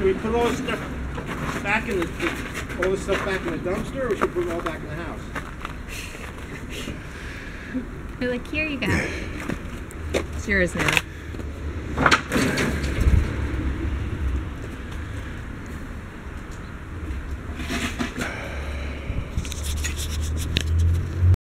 Can we put all this stuff back in the, the all this stuff back in the dumpster, or should we put it all back in the house? They're like, here you go. It's yours now.